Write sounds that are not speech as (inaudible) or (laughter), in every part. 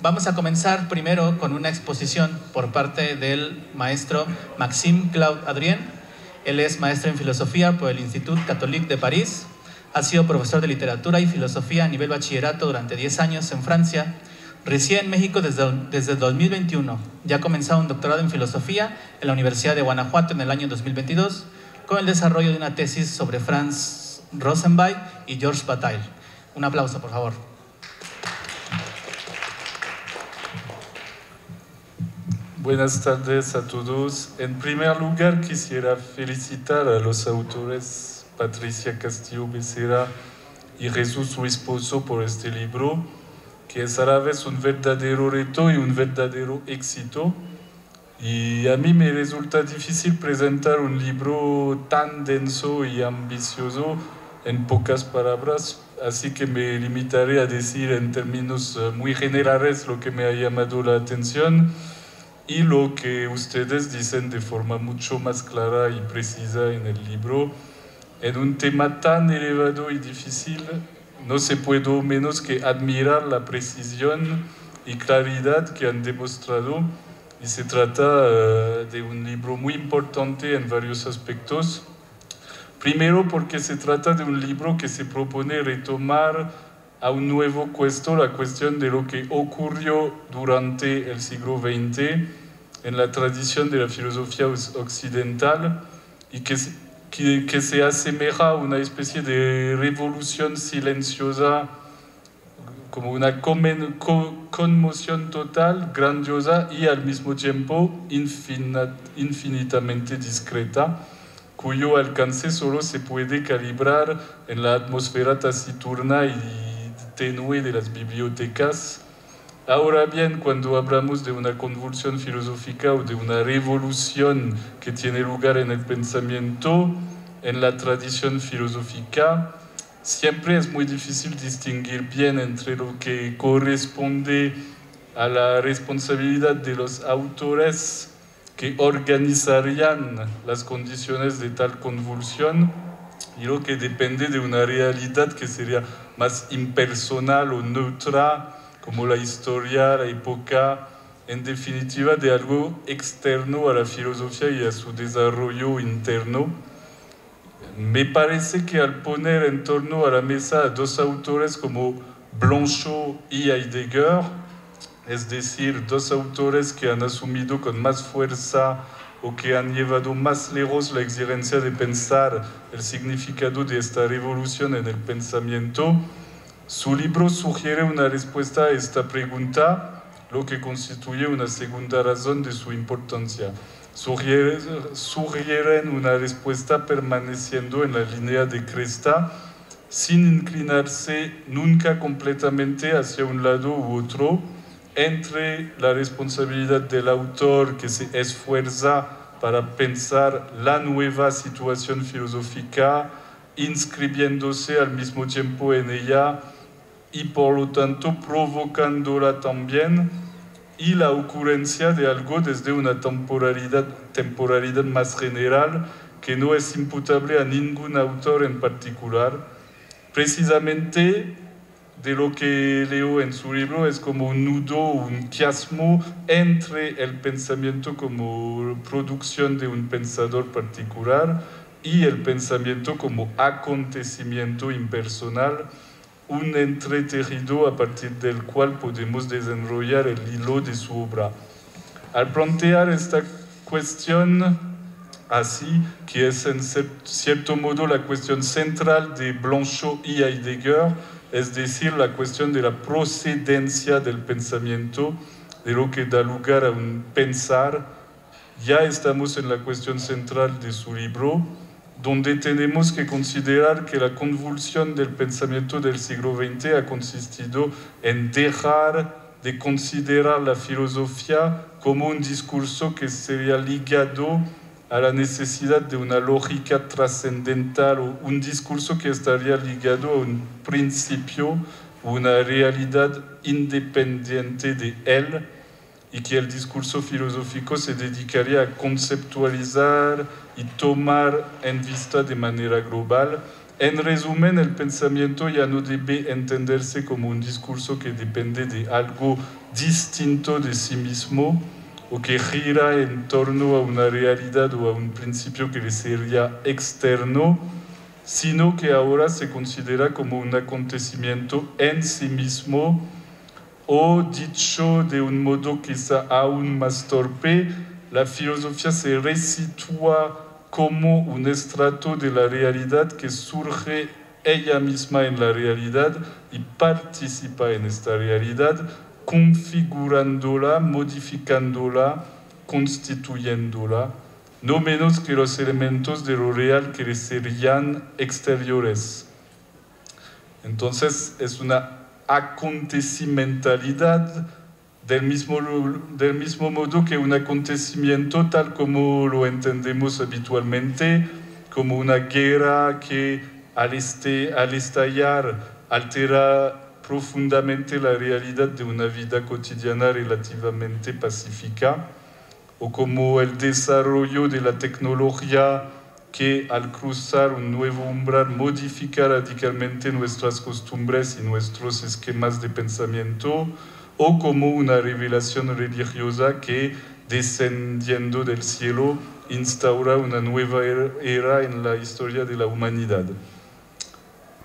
Vamos a comenzar primero con una exposición por parte del maestro Maxime Claude Adrien. Él es maestro en filosofía por el Institut Catholique de París. Ha sido profesor de literatura y filosofía a nivel bachillerato durante 10 años en Francia. Reside en México desde, desde 2021. Ya ha comenzado un doctorado en filosofía en la Universidad de Guanajuato en el año 2022 con el desarrollo de una tesis sobre Franz Rosenberg y Georges Bataille. Un aplauso, por favor. Buenas tardes a todos. En primer lugar, quisiera felicitar a los autores Patricia Castillo Becerra y Jesús su esposo por este libro, que es a la vez un verdadero reto y un verdadero éxito. Y a mí me resulta difícil presentar un libro tan denso y ambicioso en pocas palabras, así que me limitaré a decir en términos eh, muy generales lo que me ha llamado la atención y lo que ustedes dicen de forma mucho más clara y precisa en el libro. En un tema tan elevado y difícil, no se puede menos que admirar la precisión y claridad que han demostrado y se trata uh, de un libro muy importante en varios aspectos. Primero porque se trata de un libro que se propone retomar a un nuevo puesto la cuestión de lo que ocurrió durante el siglo XX en la tradición de la filosofía occidental y que, que, que se asemeja a una especie de revolución silenciosa, como una conmoción total, grandiosa y al mismo tiempo infinit, infinitamente discreta cuyo alcance solo se puede calibrar en la atmósfera taciturna y tenue de las bibliotecas. Ahora bien, cuando hablamos de una convulsión filosófica o de una revolución que tiene lugar en el pensamiento, en la tradición filosófica, siempre es muy difícil distinguir bien entre lo que corresponde a la responsabilidad de los autores que organizarían las condiciones de tal convulsión y lo que depende de una realidad que sería más impersonal o neutra, como la historia, la época, en definitiva de algo externo a la filosofía y a su desarrollo interno. Me parece que al poner en torno a la mesa a dos autores como Blanchot y Heidegger, es decir, dos autores que han asumido con más fuerza o que han llevado más lejos la exigencia de pensar el significado de esta revolución en el pensamiento, su libro sugiere una respuesta a esta pregunta, lo que constituye una segunda razón de su importancia. Sugiere, sugieren una respuesta permaneciendo en la línea de cresta, sin inclinarse nunca completamente hacia un lado u otro, entre la responsabilidad del autor que se esfuerza para pensar la nueva situación filosófica, inscribiéndose al mismo tiempo en ella y por lo tanto provocándola también, y la ocurrencia de algo desde una temporalidad, temporalidad más general que no es imputable a ningún autor en particular. Precisamente de lo que leo en su libro es como un nudo, un chiasmo entre el pensamiento como producción de un pensador particular y el pensamiento como acontecimiento impersonal, un entretejido a partir del cual podemos desarrollar el hilo de su obra. Al plantear esta cuestión así, que es en cierto modo la cuestión central de Blanchot y Heidegger, es decir, la cuestión de la procedencia del pensamiento, de lo que da lugar a un pensar, ya estamos en la cuestión central de su libro, donde tenemos que considerar que la convulsión del pensamiento del siglo XX ha consistido en dejar de considerar la filosofía como un discurso que sería ligado a la necesidad de una lógica trascendental o un discurso que estaría ligado a un principio, una realidad independiente de él y que el discurso filosófico se dedicaría a conceptualizar y tomar en vista de manera global. En resumen, el pensamiento ya no debe entenderse como un discurso que depende de algo distinto de sí mismo o que gira en torno a una realidad o a un principio que le sería externo, sino que ahora se considera como un acontecimiento en sí mismo o dicho de un modo quizá aún más torpe, la filosofía se resitúa como un estrato de la realidad que surge ella misma en la realidad y participa en esta realidad, configurándola, modificándola, constituyéndola, no menos que los elementos de lo real que le serían exteriores. Entonces es una acontecimentalidad del mismo, del mismo modo que un acontecimiento tal como lo entendemos habitualmente, como una guerra que al, este, al estallar altera profundamente la realidad de una vida cotidiana relativamente pacífica, o como el desarrollo de la tecnología que al cruzar un nuevo umbral modifica radicalmente nuestras costumbres y nuestros esquemas de pensamiento, o como una revelación religiosa que, descendiendo del cielo, instaura una nueva er-, era en la historia de la humanidad.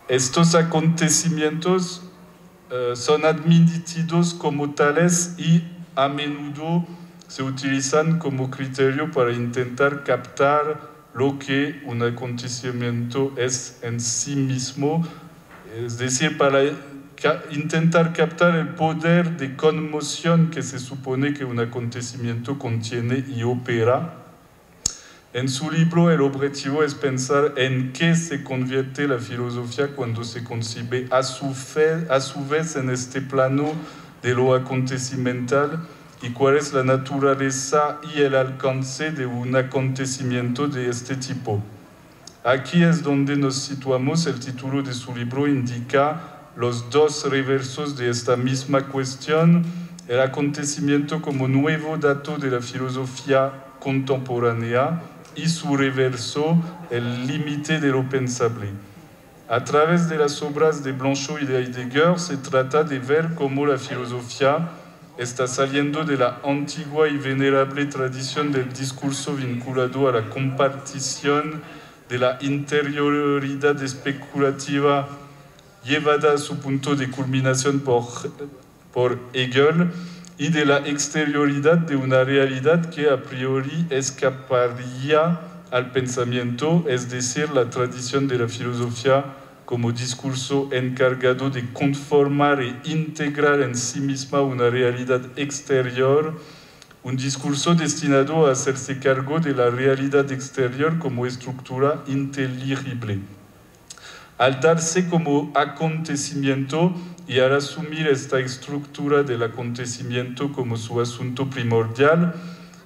Estos acontecimientos uh, son admitidos como tales y a menudo se utilizan como criterio para intentar captar lo que un acontecimiento es en sí mismo, es decir, para intentar captar el poder de conmoción que se supone que un acontecimiento contiene y opera. En su libro el objetivo es pensar en qué se convierte la filosofía cuando se concibe a su, a su vez en este plano de lo acontecimental y cuál es la naturaleza y el alcance de un acontecimiento de este tipo. Aquí es donde nos situamos, el título de su libro indica los dos reversos de esta misma cuestión, el acontecimiento como nuevo dato de la filosofía contemporánea y su reverso, el límite de lo pensable. A través de las obras de Blanchot y de Heidegger se trata de ver cómo la filosofía está saliendo de la antigua y venerable tradición del discurso vinculado a la compartición de la interioridad especulativa llevada a su punto de culminación por, por Hegel y de la exterioridad de una realidad que a priori escaparía al pensamiento, es decir, la tradición de la filosofía como discurso encargado de conformar e integrar en sí misma una realidad exterior, un discurso destinado a hacerse cargo de la realidad exterior como estructura inteligible. Al darse como acontecimiento y al asumir esta estructura del acontecimiento como su asunto primordial,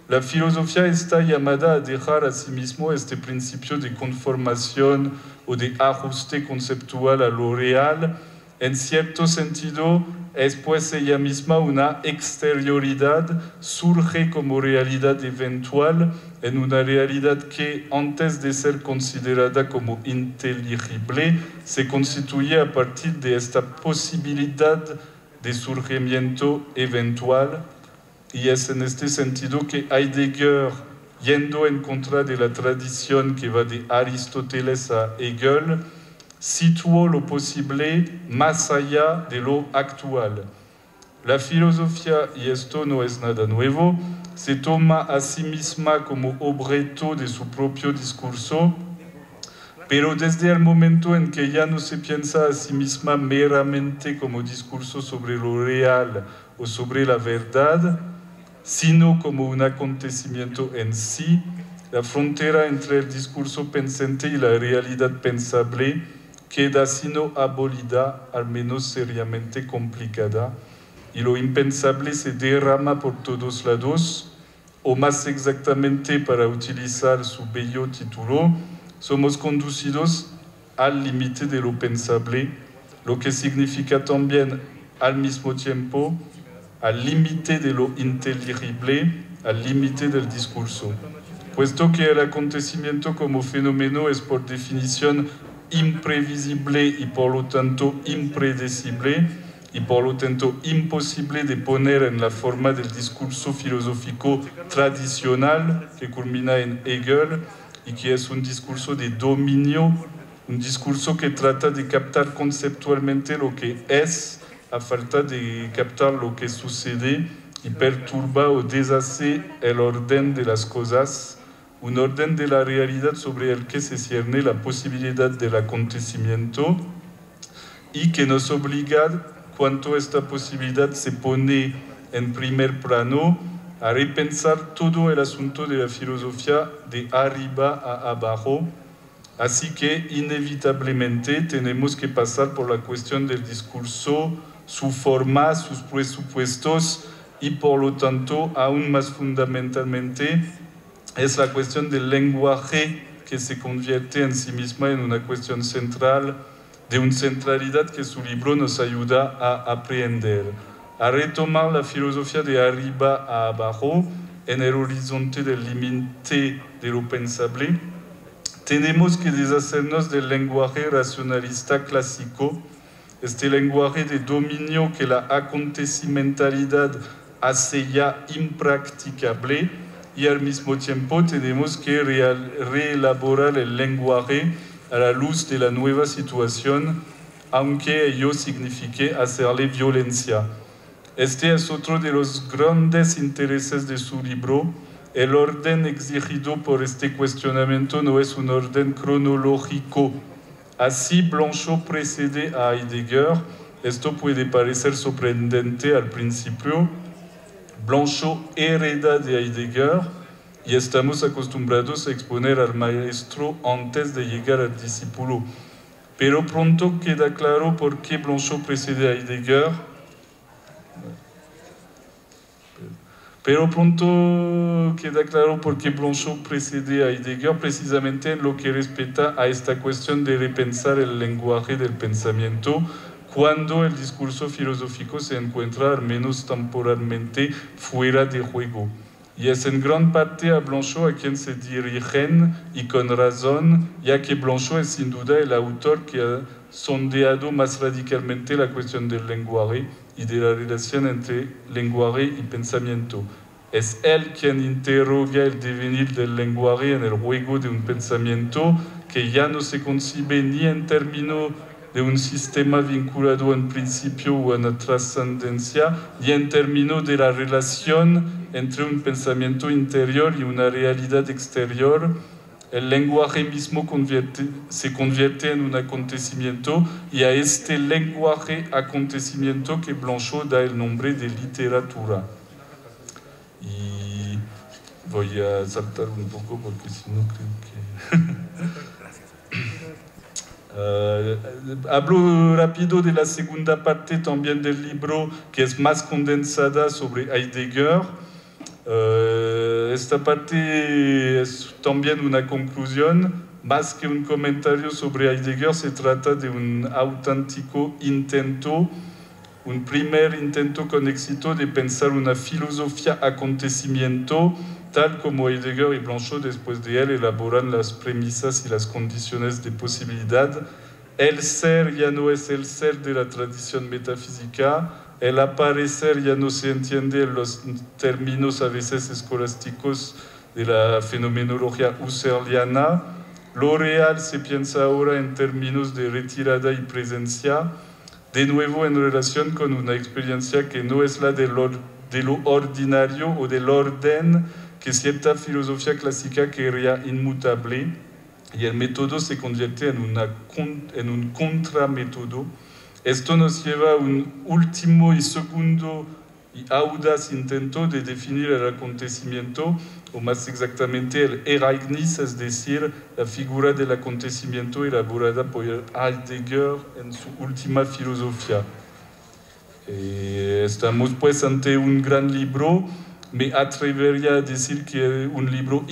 la filosofía está llamada a dejar a sí mismo este principio de conformación o de ajuste conceptual a lo real, en cierto sentido es pues ella misma una exterioridad, surge como realidad eventual en una realidad que antes de ser considerada como inteligible, se constituye a partir de esta posibilidad de surgimiento eventual. Es en este sentido que Heidegger, yendo en contra de la tradición que va de Aristóteles a Hegel, situó lo posible más allá de lo actual. La filosofía, y esto no es nada nuevo, se toma a sí misma como objeto de su propio discurso, pero desde el momento en que ya no se piensa a sí misma meramente como discurso sobre lo real o sobre la verdad, sino como un acontecimiento en sí, la frontera entre el discurso pensante y la realidad pensable queda sino abolida, al menos seriamente complicada, y lo impensable se derrama por todos lados, o más exactamente para utilizar su bello título, somos conducidos al límite de lo pensable, lo que significa también al mismo tiempo al límite de lo inteligible, al límite del discurso. Puesto que el acontecimiento como fenómeno es por definición imprevisible y por lo tanto impredecible y por lo tanto imposible de poner en la forma del discurso filosófico tradicional que culmina en Hegel y que es un discurso de dominio, un discurso que trata de captar conceptualmente lo que es a falta de captar lo que sucede y perturba o deshace el orden de las cosas, un orden de la realidad sobre el que se cierne la posibilidad del acontecimiento y que nos obliga cuanto esta posibilidad se pone en primer plano a repensar todo el asunto de la filosofía de arriba a abajo. Así que inevitablemente tenemos que pasar por la cuestión del discurso, su forma, sus presupuestos y por lo tanto, aún más fundamentalmente, es la cuestión del lenguaje que se convierte en sí misma en una cuestión central de una centralidad que su libro nos ayuda a aprender, a retomar la filosofía de arriba a abajo en el horizonte del límite de lo pensable, tenemos que deshacernos del lenguaje racionalista clásico, este lenguaje de dominio que la acontecimentalidad hace ya impracticable y al mismo tiempo tenemos que reelaborar el lenguaje a la luz de la nueva situación, aunque ello signifique hacerle violencia. Este es otro de los grandes intereses de su libro. El orden exigido por este cuestionamiento no es un orden cronológico. Así Blanchot precede a Heidegger. Esto puede parecer sorprendente al principio. Blanchot hereda de Heidegger, y estamos acostumbrados a exponer al maestro antes de llegar al discípulo. Pero pronto queda claro por qué Blanchot precede a Heidegger. Pero pronto queda claro por qué Blanchot precede a Heidegger precisamente en lo que respecta a esta cuestión de repensar el lenguaje del pensamiento cuando el discurso filosófico se encuentra al menos temporalmente fuera de juego. Y es en gran parte a Blanchot a quien se dirigen y con razón, ya que Blanchot es sin duda el autor que ha sondeado más radicalmente la cuestión del lenguaje y de la relación entre lenguaje y pensamiento. Es él quien interroga el devenir del lenguaje en el juego de un pensamiento que ya no se concibe ni en términos de un sistema vinculado en principio o en trascendencia, ni en términos de la relación entre un pensamiento interior y una realidad exterior, el lenguaje mismo se convierte en un acontecimiento y a este lenguaje acontecimiento que Blanchot da el nombre de literatura. Y voy a saltar un poco porque si no creo que... Uh, (coughs) hablo rápido de la segunda parte también del libro, que es más condensada sobre Heidegger. Uh, esta parte es también una conclusión, más que un comentario sobre Heidegger, se trata de un auténtico intento, un primer intento con éxito de pensar una filosofía acontecimiento tal como Heidegger y Blanchot después de él elaboran las premisas y las condiciones de posibilidad, el ser ya no es el ser de la tradición metafísica, el aparecer ya no se entiende en los términos a veces escolásticos de la fenomenología husserliana, lo real se piensa ahora en términos de retirada y presencia, de nuevo en relación con una experiencia que no es la de lo, ordinario o del orden, que cierta filosofía clásica quería inmutable y el método se convierte en, una, en un contramétodo. Esto nos lleva a un último y segundo y audaz intento de definir el acontecimiento, o más exactamente el Ereignis, es decir, la figura del acontecimiento elaborada por Heidegger en su última filosofía. Eh, estamos pues ante un gran libro me atrevería a decir que es un libro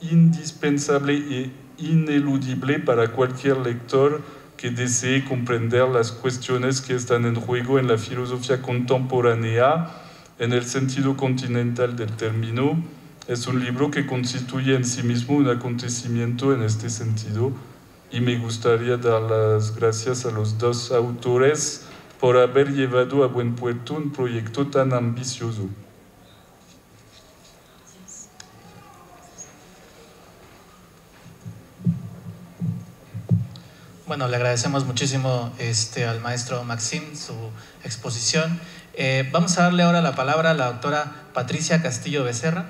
indispensable e ineludible para cualquier lector que desee comprender las cuestiones que están en juego en la filosofía contemporánea en el sentido continental del término. Es un libro que constituye en sí mismo un acontecimiento en este sentido y me gustaría dar las gracias a los dos autores por haber llevado a buen puerto un proyecto tan ambicioso. Bueno, le agradecemos muchísimo este, al maestro Maxim su exposición. Eh, vamos a darle ahora la palabra a la doctora Patricia Castillo Becerra.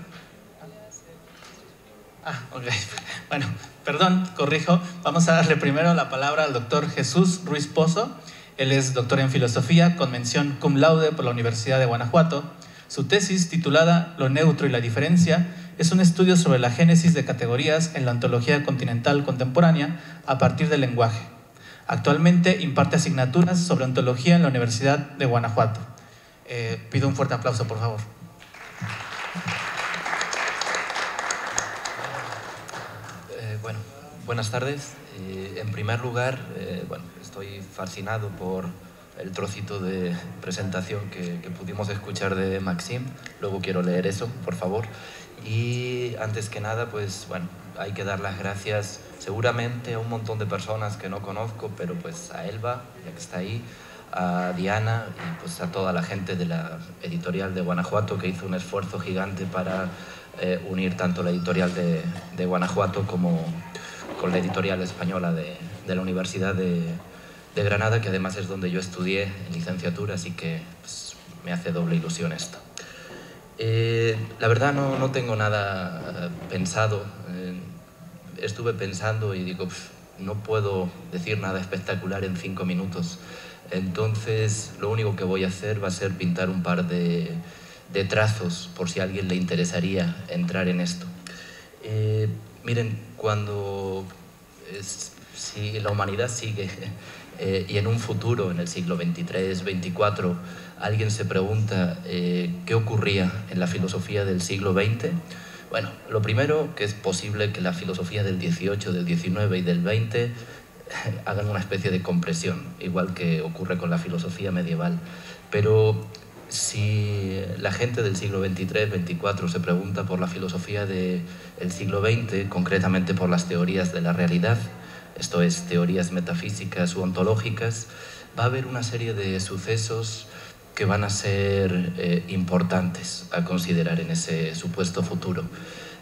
Ah, ok. (laughs) Bueno, perdón, corrijo. Vamos a darle primero la palabra al doctor Jesús Ruiz Pozo. Él es doctor en filosofía con mención cum laude por la Universidad de Guanajuato. Su tesis, titulada Lo neutro y la diferencia, es un estudio sobre la génesis de categorías en la ontología continental contemporánea a partir del lenguaje. Actualmente imparte asignaturas sobre ontología en la Universidad de Guanajuato. Eh, pido un fuerte aplauso, por favor. Eh, bueno, buenas tardes. Eh, en primer lugar, bueno, estoy fascinado por el trocito de presentación que, que, pudimos escuchar de Maxim. Luego quiero leer eso, por favor. Y antes que nada, pues bueno, hay que dar las gracias seguramente a un montón de personas que no conozco, pero pues a Elba, ya que está ahí, a Diana y pues a toda la gente de la editorial de Guanajuato que hizo un esfuerzo gigante para eh, unir tanto la editorial de, de, Guanajuato como con la editorial española de, de la Universidad de, de, Granada, que además es donde yo estudié en licenciatura, así que pues, me hace doble ilusión esto. Eh, la verdad no, no, tengo nada eh, pensado. Eh, estuve pensando y digo, no puedo decir nada espectacular en cinco minutos. Entonces lo único que voy a hacer va a ser pintar un par de, trazos por si a alguien le interesaría entrar en esto. Miren, cuando si la humanidad sigue eh, y en un futuro, en el siglo 23, 24, alguien se pregunta eh, qué ocurría en la filosofía del siglo XX, bueno, lo primero que es posible que la filosofía del 18, del 19 y del 20 (laughs) hagan una especie de compresión, igual que ocurre con la filosofía medieval. Pero si la gente del siglo 23, 24 se pregunta por la filosofía del siglo XX, concretamente por las teorías de la realidad, esto es, teorías metafísicas u ontológicas, va a haber una serie de sucesos que van a ser eh, importantes a considerar en ese supuesto futuro.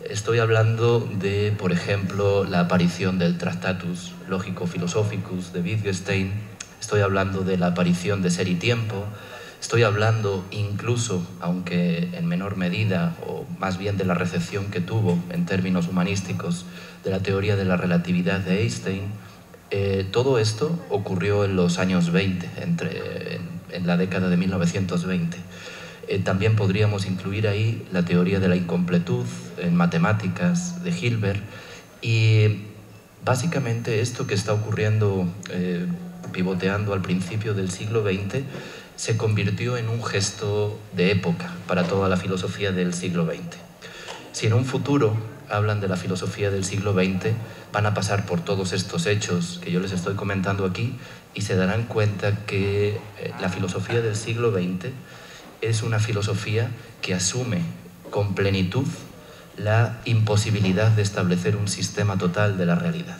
Estoy hablando de, por ejemplo, la aparición del Tractatus Lógico-Philosophicus de Wittgenstein, estoy hablando de la aparición de Ser y Tiempo, estoy hablando incluso, aunque en menor medida, o más bien de la recepción que tuvo en términos humanísticos, de la teoría de la relatividad de Einstein. Eh, todo esto ocurrió en los años 20, entre, en la década de 1920. Eh, también podríamos incluir ahí la teoría de la incompletud en matemáticas de Hilbert y básicamente esto que está ocurriendo, eh, pivoteando al principio del siglo XX, se convirtió en un gesto de época para toda la filosofía del siglo XX. Si en un futuro hablan de la filosofía del siglo XX, van a pasar por todos estos hechos que yo les estoy comentando aquí y se darán cuenta que eh, la filosofía del siglo XX es una filosofía que asume con plenitud la imposibilidad de establecer un sistema total de la realidad.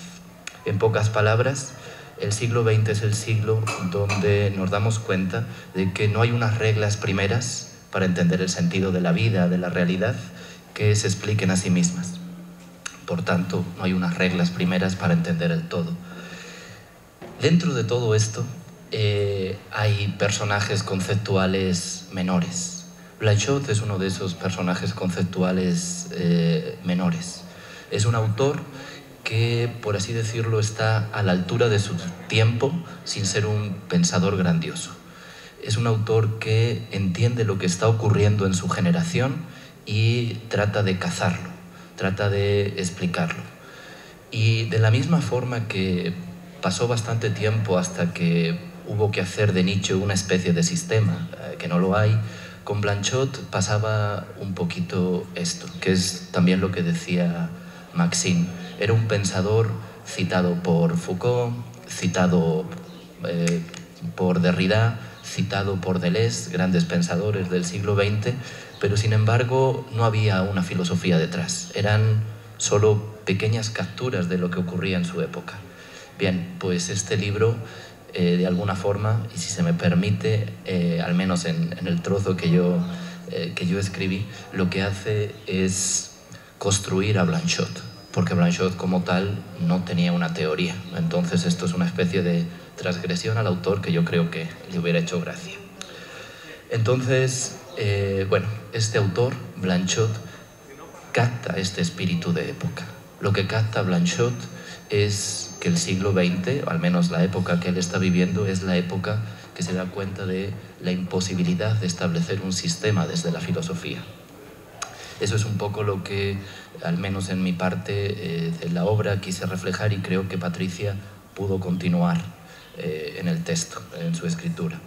En pocas palabras, el siglo XX es el siglo donde nos damos cuenta de que no hay unas reglas primeras para entender el sentido de la vida, de la realidad, que se expliquen a sí mismas. Por tanto, no hay unas reglas primeras para entender el todo. Dentro de todo esto eh, hay personajes conceptuales menores. Blanchot es uno de esos personajes conceptuales eh, menores. Es un autor que, por así decirlo, está a la altura de su tiempo sin ser un pensador grandioso. Es un autor que entiende lo que está ocurriendo en su generación y trata de cazarlo, trata de explicarlo. Y de la misma forma que pasó bastante tiempo hasta que hubo que hacer de Nietzsche una especie de sistema, eh, que no lo hay. Con Blanchot pasaba un poquito esto, que es también lo que decía Maxime. Era un pensador citado por Foucault, citado eh, por Derrida, citado por Deleuze, grandes pensadores del siglo XX, pero sin embargo no había una filosofía detrás. Eran solo pequeñas capturas de lo que ocurría en su época. Bien, pues este libro, eh, de alguna forma, y si se me permite, eh, al menos en, el trozo que yo, que yo escribí, lo que hace es construir a Blanchot, porque Blanchot como tal no tenía una teoría. Entonces esto es una especie de transgresión al autor que yo creo que le hubiera hecho gracia. Entonces, bueno, este autor, Blanchot, capta este espíritu de época. Lo que capta Blanchot es que el siglo XX, o al menos la época que él está viviendo, es la época que se da cuenta de la imposibilidad de establecer un sistema desde la filosofía. Eso es un poco lo que, al menos en mi parte eh, de la obra, quise reflejar y creo que Patricia pudo continuar eh, en el texto, en su escritura.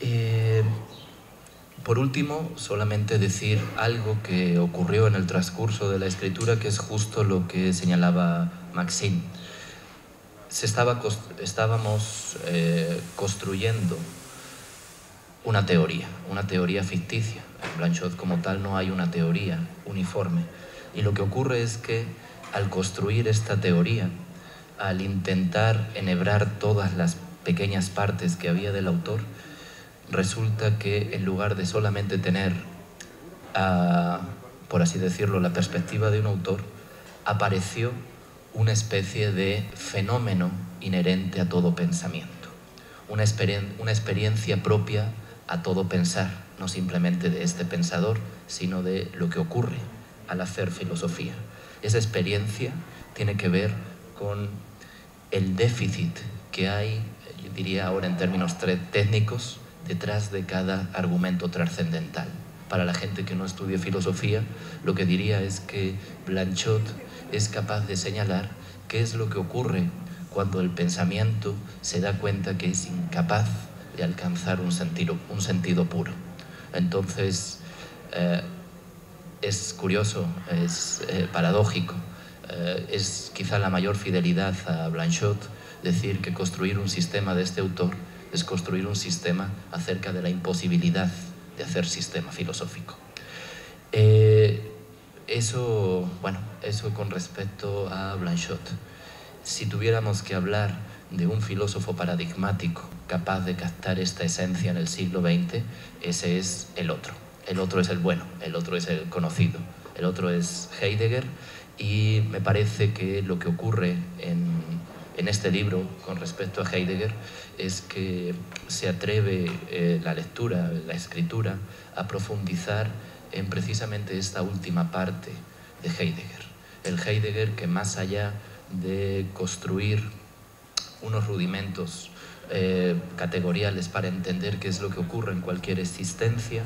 Eh, por último, solamente decir algo que ocurrió en el transcurso de la escritura, que es justo lo que señalaba Maxine. Se estaba, estábamos construyendo una teoría, una teoría ficticia. En Blanchot como tal no hay una teoría uniforme. Y lo que ocurre es que al construir esta teoría, al intentar enhebrar todas las pequeñas partes que había del autor, resulta que en lugar de solamente tener, por así decirlo, la perspectiva de un autor, apareció una especie de fenómeno inherente a todo pensamiento, una experiencia propia a todo pensar, no simplemente de este pensador, sino de lo que ocurre al hacer filosofía. Esa experiencia tiene que ver con el déficit que hay, yo diría ahora en términos técnicos, detrás de cada argumento trascendental. Para la gente que no estudie filosofía, lo que diría es que Blanchot es capaz de señalar qué es lo que ocurre cuando el pensamiento se da cuenta que es incapaz de alcanzar un sentido puro. Entonces, eh, es curioso, es eh, paradójico, eh, es quizá la mayor fidelidad a Blanchot decir que construir un sistema de este autor es construir un sistema acerca de la imposibilidad de hacer sistema filosófico. Eso, bueno, eso con respecto a Blanchot. Si tuviéramos que hablar de un filósofo paradigmático capaz de captar esta esencia en el siglo XX, ese es el otro. El otro es el bueno, el otro es el conocido, el otro es Heidegger y me parece que lo que ocurre en, en este libro con respecto a Heidegger es que se atreve eh, la lectura, la escritura, a profundizar en precisamente esta última parte de Heidegger. El Heidegger que más allá de construir unos rudimentos eh, categoriales para entender qué es lo que ocurre en cualquier existencia,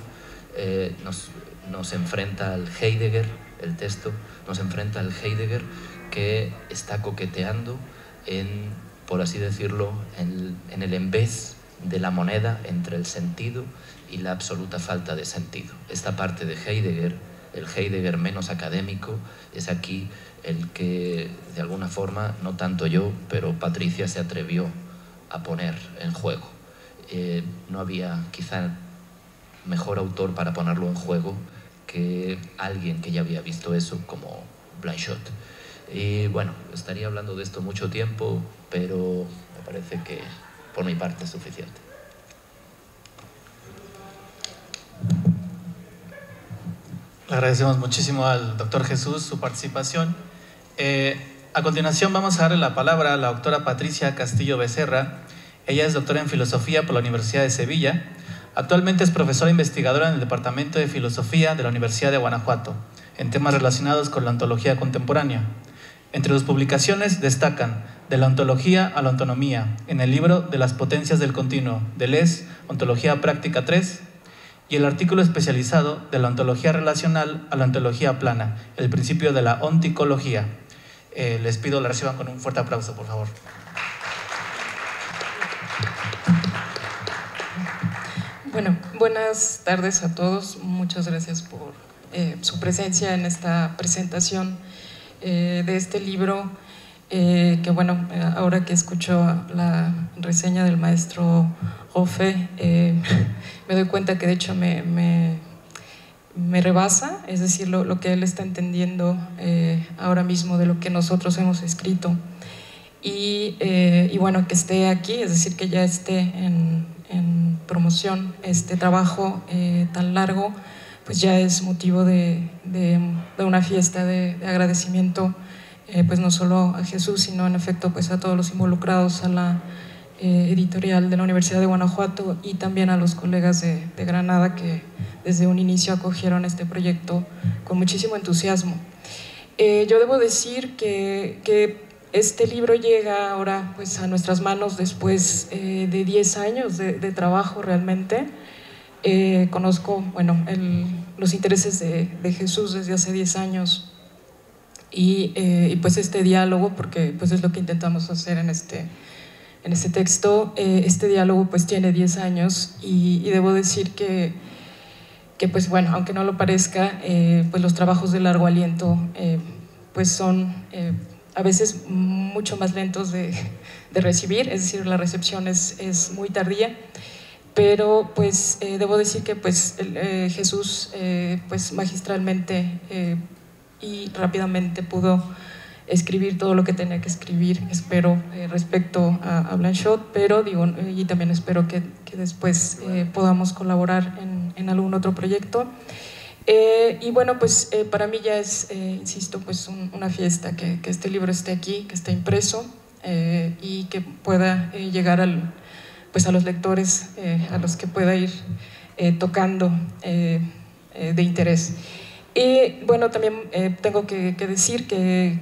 eh, nos, nos enfrenta al Heidegger, el texto, nos enfrenta al Heidegger que está coqueteando en por así decirlo, en, el en vez de la moneda entre el sentido y la absoluta falta de sentido. Esta parte de Heidegger, el Heidegger menos académico, es aquí el que de alguna forma, no tanto yo, pero Patricia se atrevió a poner en juego. Eh, no había quizá mejor autor para ponerlo en juego que alguien que ya había visto eso como Blanchot. Y bueno, estaría hablando de esto mucho tiempo, pero me parece que por mi parte es suficiente. Le agradecemos muchísimo al doctor Jesús su participación. Eh, a continuación vamos a darle la palabra a la doctora Patricia Castillo Becerra. Ella es doctora en filosofía por la Universidad de Sevilla. Actualmente es profesora investigadora en el Departamento de Filosofía de la Universidad de Guanajuato, en temas relacionados con la ontología contemporánea. Entre sus publicaciones destacan De la ontología a la autonomía, en el libro De las potencias del continuo, de Les, Ontología Práctica 3, y el artículo especializado De la ontología relacional a la ontología plana, el principio de la onticología. Eh, les pido la reciban con un fuerte aplauso, por favor. Bueno, buenas tardes a todos. Muchas gracias por eh, su presencia en esta presentación eh, de este libro, que bueno, ahora que escucho la reseña del maestro Jofe, eh, me doy cuenta que de hecho me, rebasa, es decir, lo, que él está entendiendo ahora mismo de lo que nosotros hemos escrito. y, y, bueno, que esté aquí, es decir, que ya esté en, en promoción este trabajo tan largo, pues ya es motivo de, de, una fiesta de, de agradecimiento, pues no solo a Jesús, sino en efecto pues a todos los involucrados, a la eh, editorial de la Universidad de Guanajuato y también a los colegas de, Granada que desde un inicio acogieron este proyecto con muchísimo entusiasmo. Eh, yo debo decir que, este libro llega ahora pues, a nuestras manos después eh, de 10 años de, trabajo realmente. conozco bueno, los intereses de, de, Jesús desde hace 10 años y, y, pues este diálogo, porque pues es lo que intentamos hacer en este, en este texto. Eh, este diálogo pues tiene 10 años y, debo decir que, que, pues bueno, aunque no lo parezca, eh, pues los trabajos de largo aliento eh, pues son a veces mucho más lentos de, recibir, es decir, la recepción es, es muy tardía. Pero pues debo decir que pues Jesús pues magistralmente y rápidamente pudo escribir todo lo que tenía que escribir, espero, eh, respecto a, Blanchot, pero digo, eh, y también espero que, que después eh, podamos colaborar en, algún otro proyecto. y bueno, pues para mí ya es, insisto, pues una fiesta que, que, este libro esté aquí, que esté impreso y que pueda llegar al, pues a los lectores, a los que pueda ir tocando de interés. Y bueno, también tengo que, decir que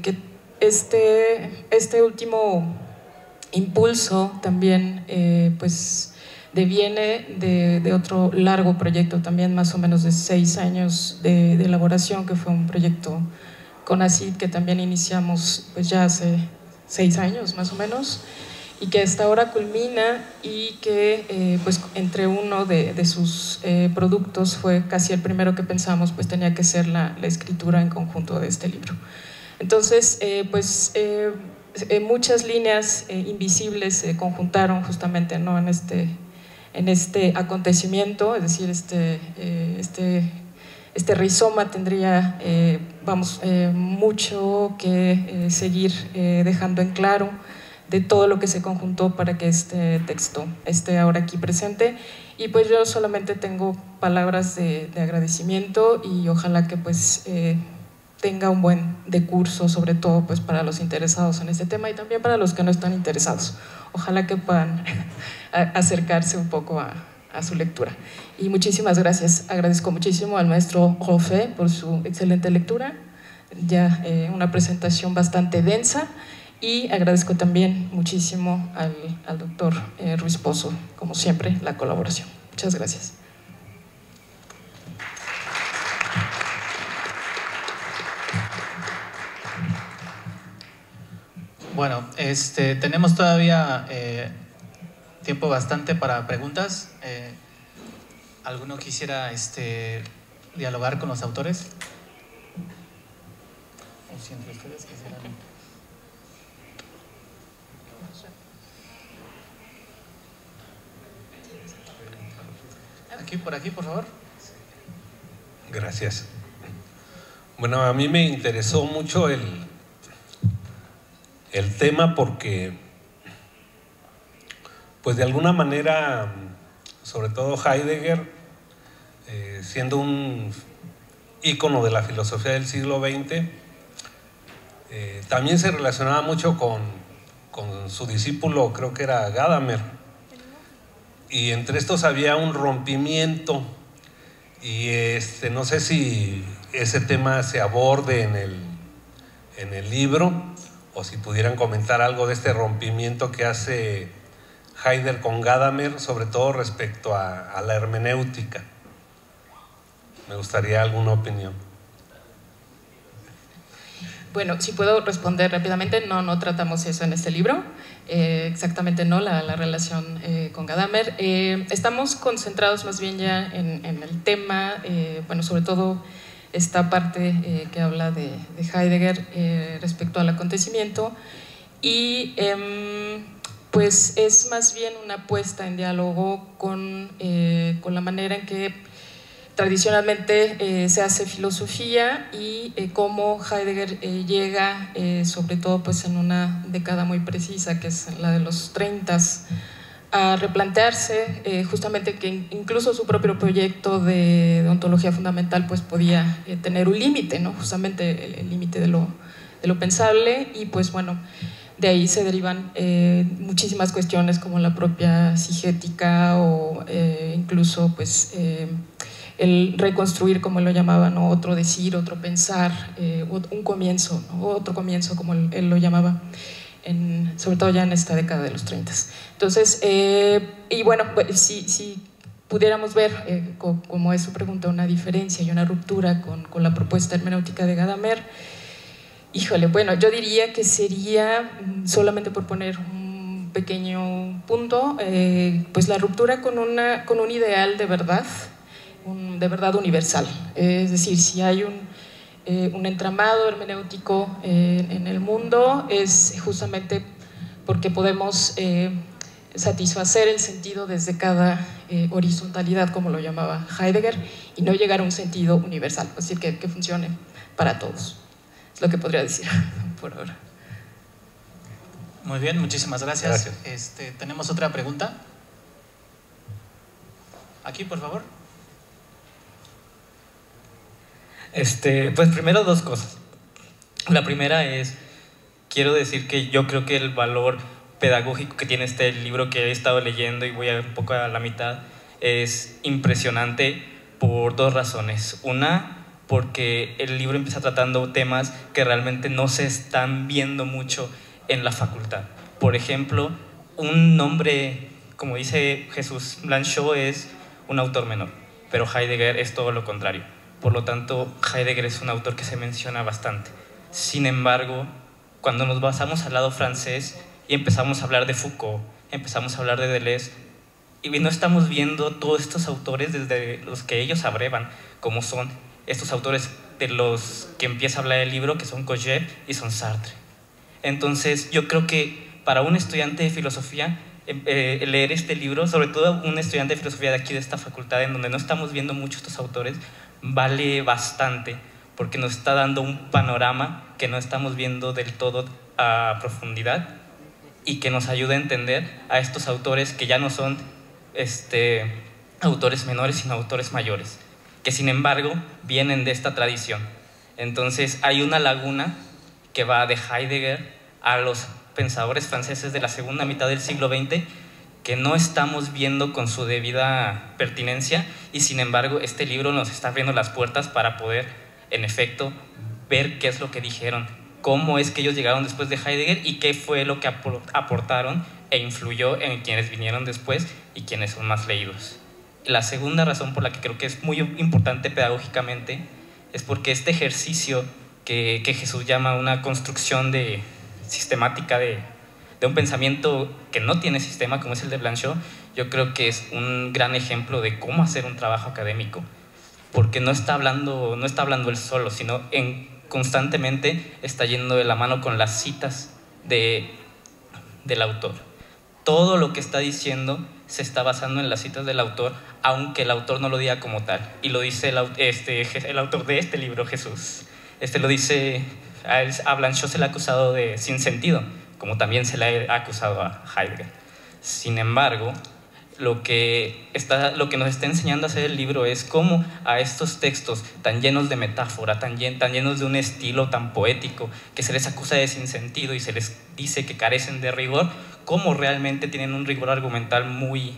este, este último impulso también eh, pues deviene de, otro largo proyecto, también más o menos de seis años de, elaboración, que fue un proyecto con ACID que también iniciamos pues ya hace seis años más o menos y que hasta ahora culmina y que eh, pues entre uno de, sus eh, productos fue casi el primero que pensamos pues tenía que ser la, la escritura en conjunto de este libro. Entonces, eh, pues eh, eh, muchas líneas invisibles se conjuntaron justamente ¿no? en, este, en este acontecimiento, es decir, este, este, este rizoma tendría, vamos, mucho que seguir dejando en claro de todo lo que se conjuntó para que este texto esté ahora aquí presente. Y pues yo solamente tengo palabras de, de agradecimiento y ojalá que pues tenga un buen decurso, sobre todo pues para los interesados en este tema y también para los que no están interesados. Ojalá que puedan (laughs) acercarse un poco a, su lectura. Y muchísimas gracias. Agradezco muchísimo al maestro Rofe por su excelente lectura, ya eh, una presentación bastante densa. Y agradezco también muchísimo al, al doctor eh, Ruiz Pozo, como siempre, la colaboración. Muchas gracias. Bueno, este, tenemos todavía eh, tiempo bastante para preguntas. Eh, ¿Alguno quisiera este, dialogar con los autores? ¿O si ustedes quisieran? Aquí, por aquí, por favor. Gracias. Bueno, a mí me interesó mucho el, el tema porque, pues de alguna manera, sobre todo Heidegger, eh, siendo un ícono de la filosofía del siglo XX, eh, también se relacionaba mucho con, con, su discípulo, creo que era Gadamer, y entre estos había un rompimiento, y este, no sé si ese tema se aborde en el, en el libro, o si pudieran comentar algo de este rompimiento que hace Heidegger con Gadamer, sobre todo respecto a, la hermenéutica. Me gustaría alguna opinión. Bueno, si puedo responder rápidamente, no, no tratamos eso en este libro, eh, exactamente no, la, relación eh, con Gadamer. Eh, estamos concentrados más bien ya en, en el tema, bueno, sobre todo esta parte eh, que habla de, Heidegger eh, respecto al acontecimiento. Y em, pues es más bien una puesta en diálogo con, eh, con la manera en que tradicionalmente se hace filosofía y cómo Heidegger llega, sobre todo pues en una década muy precisa, que es la de los 30, a replantearse justamente que incluso su propio proyecto de, ontología fundamental pues podía tener un límite, ¿no? justamente el límite de lo, de lo pensable y pues bueno, de ahí se derivan muchísimas cuestiones como la propia sigética o incluso pues el reconstruir, como lo llamaba, ¿no? otro decir, otro pensar, eh, un comienzo, otro comienzo, como él, lo llamaba, en, sobre todo ya en esta década de los 30. Entonces, eh, y bueno, pues, si, si pudiéramos ver, eh, como es su pregunta, una diferencia y una ruptura con, con, la propuesta hermenéutica de Gadamer, híjole, bueno, yo diría que sería, mm, solamente por poner un pequeño punto, pues la ruptura con, una, con un ideal de verdad, de verdad universal. Es decir, si hay un, eh, un entramado hermenéutico eh, en el mundo, es justamente porque podemos eh, satisfacer el sentido desde cada horizontalidad, como lo llamaba Heidegger, y no llegar a un sentido universal, es decir, que, que funcione para todos. Es lo que podría decir (laughs) por ahora. Muy bien, muchísimas gracias. Este, ¿Tenemos otra pregunta? Aquí, por favor. Este, pues primero dos cosas. La primera es, quiero decir que yo creo que el valor pedagógico que tiene este libro que he estado leyendo y voy a un poco a la mitad es impresionante por dos razones. Una, porque el libro empieza tratando temas que realmente no se están viendo mucho en la facultad. Por ejemplo, un nombre, como dice Jesús Blanchot, es un autor menor, pero Heidegger es todo lo contrario por lo tanto, Heidegger es un autor que se menciona bastante. Sin embargo, cuando nos basamos al lado francés y empezamos a hablar de Foucault, empezamos a hablar de Deleuze, y no estamos viendo todos estos autores desde los que ellos abrevan, como son estos autores de los que empieza a hablar el libro, que son Cogé y son Sartre. Entonces, yo creo que para un estudiante de filosofía, em, eh, leer este libro, sobre todo un estudiante de filosofía de aquí, de esta facultad, en donde no estamos viendo mucho estos autores, vale bastante porque nos está dando un panorama que no estamos viendo del todo a profundidad y que nos ayuda a entender a estos autores que ya no son este, autores menores, sino autores mayores, que sin embargo vienen de esta tradición. Entonces hay una laguna que va de Heidegger a los pensadores franceses de la segunda mitad del siglo XX que no estamos viendo con su debida pertinencia y sin embargo este libro nos está abriendo las puertas para poder, en efecto, ver qué es lo que dijeron, cómo es que ellos llegaron después de Heidegger y qué fue lo que aportaron e influyó en quienes vinieron después y quienes son más leídos. La segunda razón por la que creo que es muy importante pedagógicamente es porque este ejercicio que, que Jesús llama una construcción de, sistemática de, de un pensamiento que no tiene sistema como es el de Blanchot, yo creo que es un gran ejemplo de cómo hacer un trabajo académico, porque no está hablando, no está hablando él solo, sino en, constantemente está yendo de la mano con las citas de, del autor. Todo lo que está diciendo se está basando en las citas del autor, aunque el autor no lo diga como tal. Y lo dice el, este, autor de este libro, Jesús. Este lo dice, a, Blanchot se le ha acusado de sin sentido como también se le ha acusado a Heidegger. Sin embargo, lo que, está, lo que nos está enseñando a hacer el libro es cómo a estos textos tan llenos de metáfora, tan, tan llenos de un estilo tan poético, que se les acusa de sinsentido y se les dice que carecen de rigor, cómo realmente tienen un rigor argumental muy,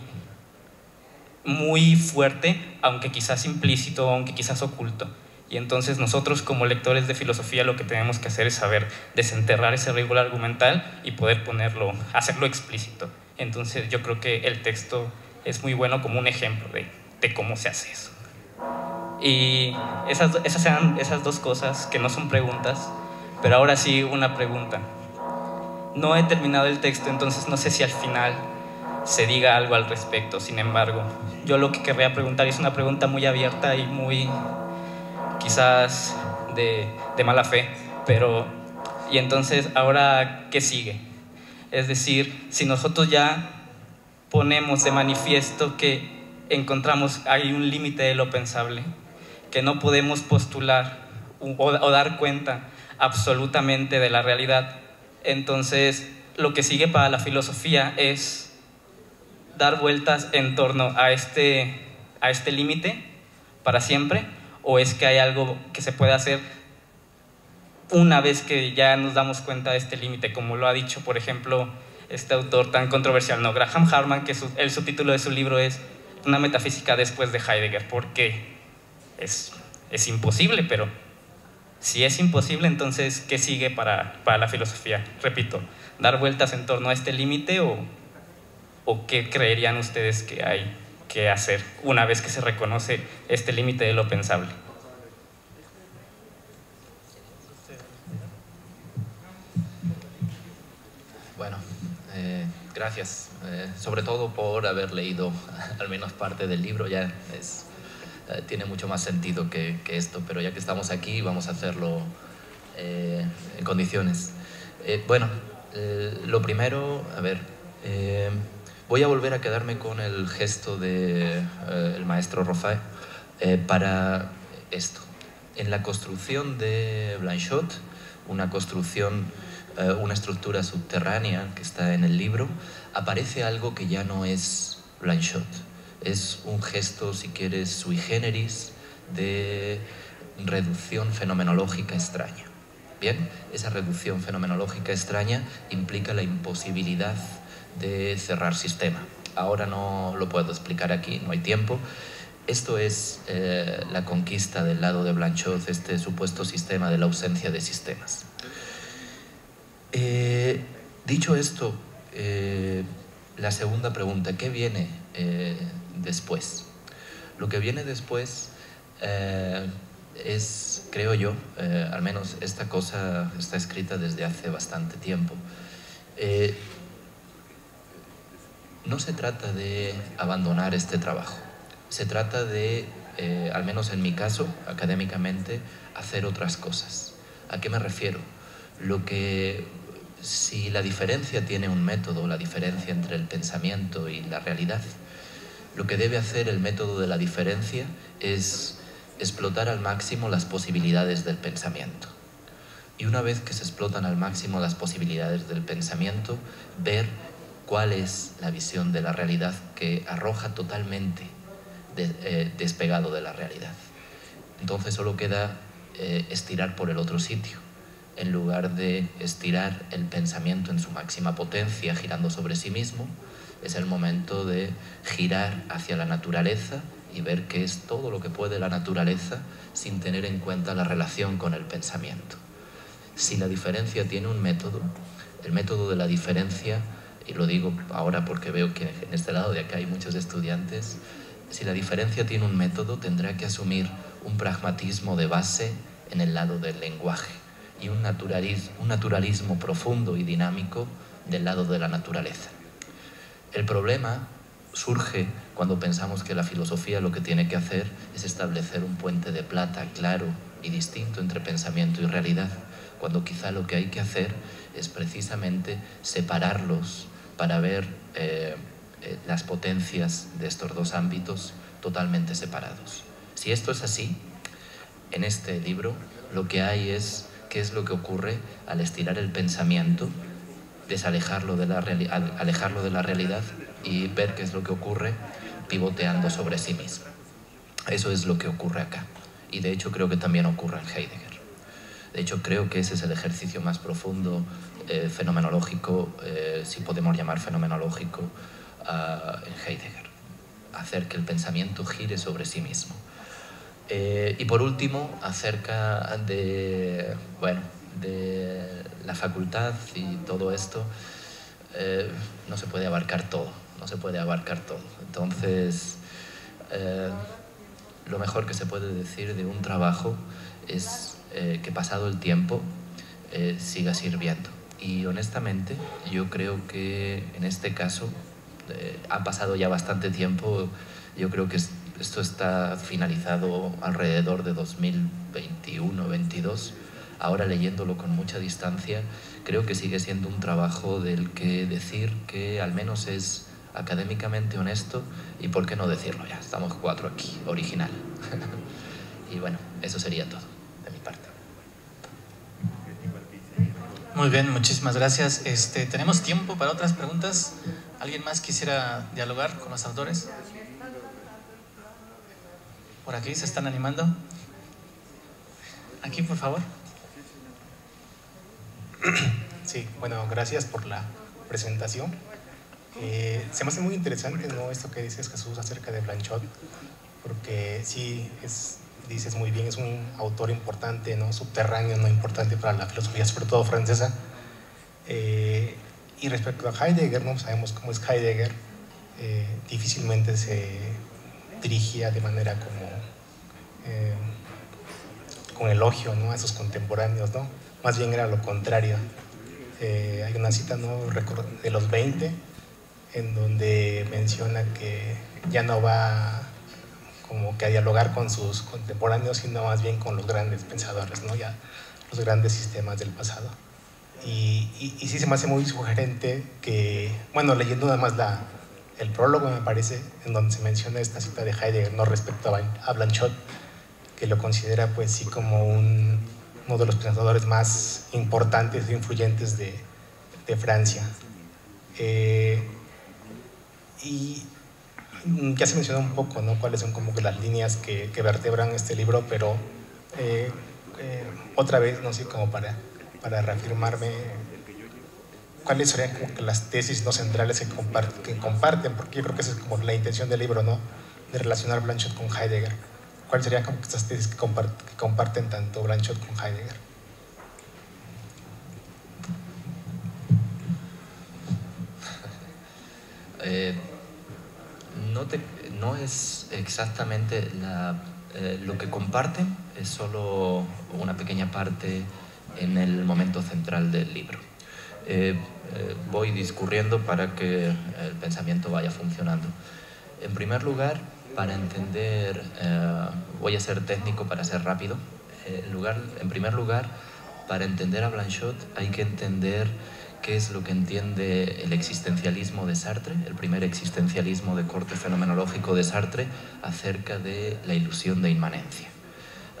muy fuerte, aunque quizás implícito, aunque quizás oculto. Y entonces nosotros como lectores de filosofía lo que tenemos que hacer es saber desenterrar ese rigor argumental y poder ponerlo, hacerlo explícito. Entonces yo creo que el texto es muy bueno como un ejemplo de, de cómo se hace eso. Y esas, esas eran esas dos cosas que no son preguntas, pero ahora sí una pregunta. No he terminado el texto, entonces no sé si al final se diga algo al respecto. Sin embargo, yo lo que querría preguntar es una pregunta muy abierta y muy quizás de, mala fe, pero ¿y entonces ahora qué sigue? Es decir, si nosotros ya ponemos de manifiesto que encontramos, hay un límite de lo pensable, que no podemos postular o, dar cuenta absolutamente de la realidad. Entonces, lo que sigue para la filosofía es dar vueltas en torno a este, a este límite para siempre, o es que hay algo que se puede hacer una vez que ya nos damos cuenta de este límite, como lo ha dicho, por ejemplo, este autor tan controversial, ¿no? Graham Harman, que el subtítulo de su libro es Una metafísica después de Heidegger, porque es, es imposible, pero si es imposible, entonces, ¿qué sigue para, para la filosofía? Repito, ¿dar vueltas en torno a este límite o, o qué creerían ustedes que hay que hacer una vez que se reconoce este límite de lo pensable? gracias, eh, sobre todo por haber leído (laughs) al menos parte del libro, ya es, eh, tiene mucho más sentido que, que, esto, pero ya que estamos aquí vamos a hacerlo eh, en condiciones. bueno, lo primero, a ver, voy a volver a quedarme con el gesto del de, el maestro Rofai para esto. En la construcción de Blanchot, una construcción eh, una estructura subterránea que está en el libro, aparece algo que ya no es Blanchot. Es un gesto, si quieres, sui generis de reducción fenomenológica extraña. Bien, esa reducción fenomenológica extraña implica la imposibilidad de cerrar sistema. Ahora no lo puedo explicar aquí, no hay tiempo. Esto es eh, la conquista del lado de Blanchot, este supuesto sistema de la ausencia de sistemas. Eh, dicho esto, eh, la segunda pregunta, ¿qué viene después? Lo que viene después es, creo yo, al menos esta cosa está escrita desde hace bastante tiempo. No se trata de abandonar este trabajo, se trata de, al menos en mi caso, académicamente, hacer otras cosas. ¿A qué me refiero? Lo que si la diferencia tiene un método, la diferencia entre el pensamiento y la realidad, lo que debe hacer el método de la diferencia es explotar al máximo las posibilidades del pensamiento. Y una vez que se explotan al máximo las posibilidades del pensamiento, ver cuál es la visión de la realidad que arroja totalmente eh, despegado de la realidad. Entonces solo queda eh, estirar por el otro sitio en lugar de estirar el pensamiento en su máxima potencia girando sobre sí mismo, es el momento de girar hacia la naturaleza y ver qué es todo lo que puede la naturaleza sin tener en cuenta la relación con el pensamiento. Si la diferencia tiene un método, el método de la diferencia, y lo digo ahora porque veo que en este lado de acá hay muchos estudiantes, si la diferencia tiene un método, tendrá que asumir un pragmatismo de base en el lado del lenguaje y un naturalismo, un naturalismo profundo y dinámico del lado de la naturaleza. El problema surge cuando pensamos que la filosofía lo que tiene que hacer es establecer un puente de plata claro y distinto entre pensamiento y realidad, cuando quizá lo que hay que hacer es precisamente separarlos para ver eh, eh, las potencias de estos dos ámbitos totalmente separados. Si esto es así, en este libro lo que hay es qué es lo que ocurre al estirar el pensamiento, desalejarlo de la, alejarlo de la realidad y ver qué es lo que ocurre pivoteando sobre sí mismo. Eso es lo que ocurre acá. Y de hecho creo que también ocurre en Heidegger. De hecho creo que ese es el ejercicio más profundo, eh, fenomenológico, eh, si podemos llamar fenomenológico, ah, en Heidegger. Hacer que el pensamiento gire sobre sí mismo. Eh, y por último, acerca de, bueno, de la facultad y todo esto, no se puede abarcar todo, no se puede abarcar todo. Entonces, lo mejor que se puede decir de un trabajo es que pasado el tiempo siga sirviendo. Y honestamente, yo creo que en este caso ha pasado ya bastante tiempo, yo creo que esto está finalizado alrededor de 2021-22. Ahora leyéndolo con mucha distancia, creo que sigue siendo un trabajo del que decir que al menos es académicamente honesto y, ¿por qué no decirlo ya? Estamos cuatro aquí, original. (laughs) y bueno, eso sería todo Muy bien, muchísimas gracias. Este, ¿Tenemos tiempo para otras preguntas? ¿Alguien más quisiera dialogar con los autores? Por aquí se están animando. Aquí, por favor. (clears throat) Sí, bueno, gracias por la presentación. Eh, se me hace muy interesante ¿no? esto que dices Jesús acerca de Blanchot, porque sí, es, dices muy bien, es un autor importante, ¿no? subterráneo, no importante para la filosofía, sobre todo francesa. Eh, y respecto a Heidegger, ¿no? sabemos cómo es Heidegger, eh, difícilmente se dirigía de manera como con elogio ¿no? a sus contemporáneos, ¿no? más bien era lo contrario. hay una cita ¿no? de los 20 en donde menciona que ya no va como que a dialogar con sus contemporáneos, sino más bien con los grandes pensadores, ¿no? ya los grandes sistemas del pasado. Y, y, sí se me hace muy sugerente que, bueno, leyendo nada más la, el prólogo me parece, en donde se menciona esta cita de Heidegger no respecto a, Blanchot, que lo considera pues sí como un, uno de los pensadores más importantes e influyentes de, de Francia. Eh, y ya se mencionó un poco, ¿no? Cuáles son como que las líneas que, que vertebran este libro, pero eh, eh, otra vez, no sé, como para, para reafirmarme, cuáles serían como que las tesis no centrales que, que comparten, porque yo creo que esa es como la intención del libro, ¿no? De relacionar Blanchot con Heidegger. ¿Cuáles serían como que estas tesis que, que comparten tanto Blanchot con Heidegger? Eh, no, es exactamente eh, lo que comparten, es solo una pequeña parte en el momento central del libro. Eh, eh, voy discurriendo para que el pensamiento vaya funcionando. En primer lugar, para entender, voy a ser técnico para ser rápido. En, lugar, en primer lugar, para entender a Blanchot hay que entender qué es lo que entiende el existencialismo de Sartre, el primer existencialismo de corte fenomenológico de Sartre, acerca de la ilusión de inmanencia.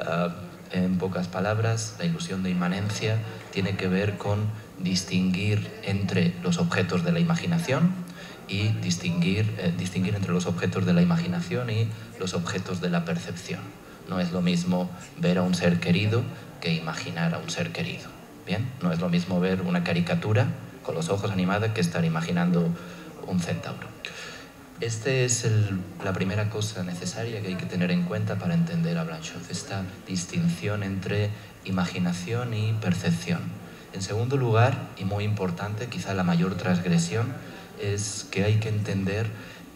Ah, en pocas palabras, la ilusión de inmanencia tiene que ver con distinguir entre los objetos de la imaginación y distinguir, eh, distinguir entre los objetos de la imaginación y los objetos de la percepción. No es lo mismo ver a un ser querido que imaginar a un ser querido. Bien, no es lo mismo ver una caricatura con los ojos animada que estar imaginando un centauro. Esta es la primera cosa necesaria que hay que tener en cuenta para entender a Blanchot, esta distinción entre imaginación y percepción. En segundo lugar, y muy importante, quizá la mayor transgresión, es que hay que entender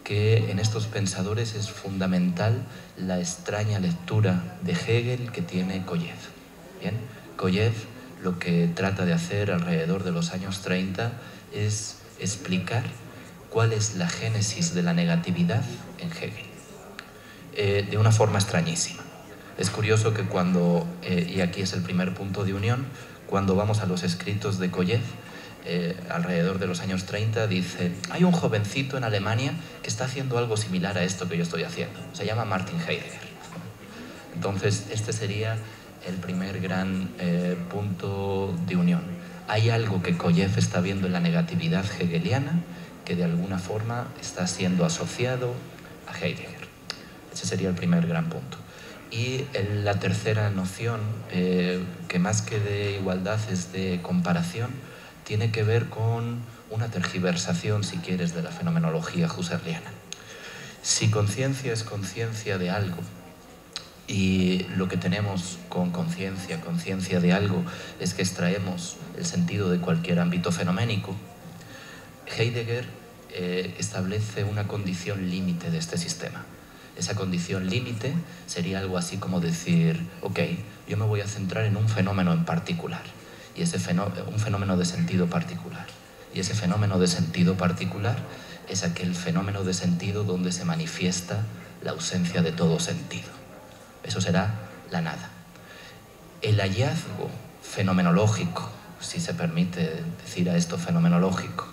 que en estos pensadores es fundamental la extraña lectura de Hegel que tiene Koyev. Bien, Koyev lo que trata de hacer alrededor de los años 30 es explicar cuál es la génesis de la negatividad en Hegel, eh, de una forma extrañísima. Es curioso que cuando, eh, y aquí es el primer punto de unión, cuando vamos a los escritos de Koyev, eh, alrededor de los años 30, dice, hay un jovencito en Alemania que está haciendo algo similar a esto que yo estoy haciendo. Se llama Martin Heidegger. Entonces, este sería el primer gran eh, punto de unión. Hay algo que Koyev está viendo en la negatividad hegeliana que de alguna forma está siendo asociado a Heidegger. Ese sería el primer gran punto. Y la tercera noción, eh, que más que de igualdad es de comparación, tiene que ver con una tergiversación, si quieres, de la fenomenología husserliana. Si conciencia es conciencia de algo, y lo que tenemos con conciencia, conciencia de algo, es que extraemos el sentido de cualquier ámbito fenoménico. Heidegger eh, establece una condición límite de este sistema. Esa condición límite sería algo así como decir, ok, yo me voy a centrar en un fenómeno en particular, y ese un fenómeno de sentido particular. Y ese fenómeno de sentido particular es aquel fenómeno de sentido donde se manifiesta la ausencia de todo sentido eso será la nada. El hallazgo fenomenológico, si se permite decir a esto fenomenológico,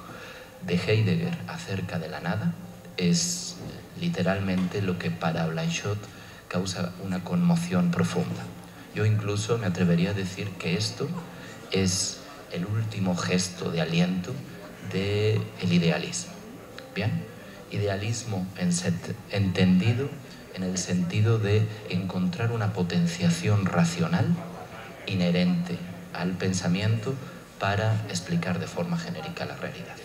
de Heidegger acerca de la nada es literalmente lo que para Blanchot causa una conmoción profunda. Yo incluso me atrevería a decir que esto es el último gesto de aliento del idealismo. Bien, idealismo entendido en el sentido de encontrar una potenciación racional inherente al pensamiento para explicar de forma genérica la realidad.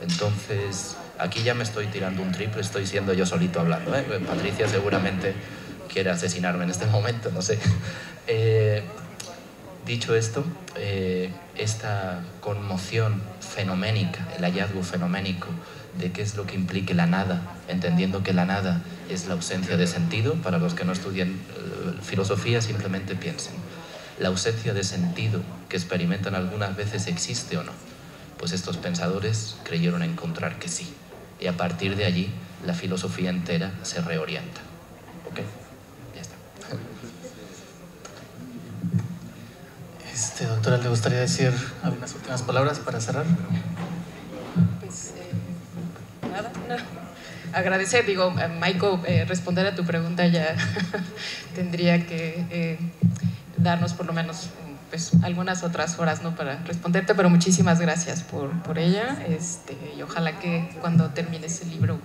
Entonces, aquí ya me estoy tirando un triple, estoy siendo yo solito hablando. ¿eh? Patricia seguramente quiere asesinarme en este momento, no sé. (laughs) Eh, dicho esto, eh, esta conmoción fenoménica, el hallazgo fenoménico de qué es lo que implique la nada, entendiendo que la nada es la ausencia de sentido, para los que no estudian eh, filosofía simplemente piensen, la ausencia de sentido que experimentan algunas veces existe o no. Pues estos pensadores creyeron encontrar que sí. Y a partir de allí la filosofía entera se reorienta. ¿Ok? Ya está. Este, doctora, ¿le gustaría decir algunas últimas palabras para cerrar? Agradecer, digo, Michael, eh, responder a tu pregunta ya (laughs) tendría que eh, darnos por lo menos pues, algunas otras horas ¿no? para responderte, pero muchísimas gracias por, por ella este, y ojalá que cuando termines el libro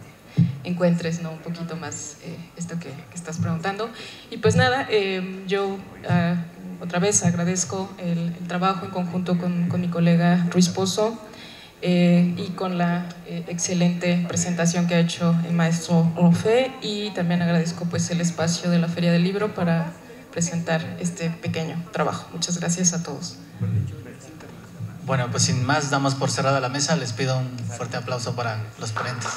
encuentres ¿no? un poquito más eh, esto que, estás preguntando. Y pues nada, eh, yo ah, otra vez agradezco el, trabajo en conjunto con, con mi colega Ruiz Pozo eh, y con la excelente presentación que ha hecho el maestro Orfe y también agradezco pues el espacio de la Feria del Libro para presentar este pequeño trabajo. Muchas gracias a todos. Bueno, pues sin más, damos por cerrada la mesa. Les pido un fuerte aplauso para los ponentes.